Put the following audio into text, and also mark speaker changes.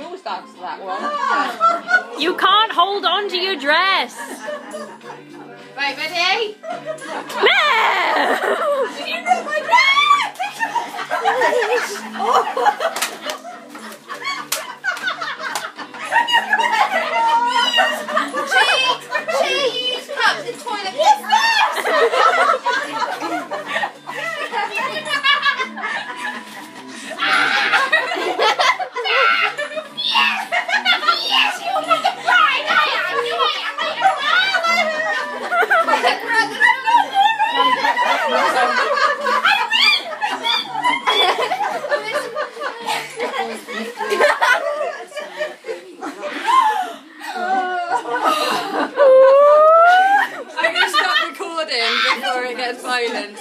Speaker 1: Always dance that one.
Speaker 2: You can't hold on to your dress.
Speaker 1: Right, ready?
Speaker 2: No!
Speaker 1: You know my dress! I can stop recording before it gets violent.